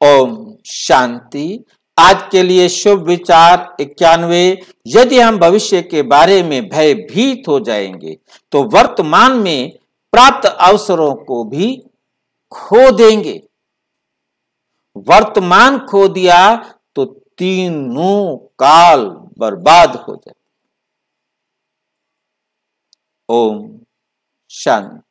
ओम शांति। आज के लिए शुभ विचार इक्यानवे। यदि हम भविष्य के बारे में भयभीत हो जाएँगे तो वर्तमान में प्राप्त अवसरों को भी खो देंगे। वर्तमान खो दिया तो तीनों काल बर्बाद हो जाए। ओम शांति।